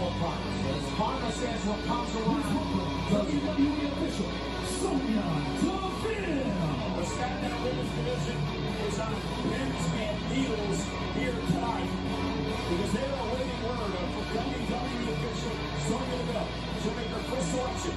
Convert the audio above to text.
what karma says. Karma says what comes around. WWE official, Sonya Deville. The SmackDown Women's Division is on pins and needles here tonight because they are awaiting word of WWE official Sonya Deville to make her first selection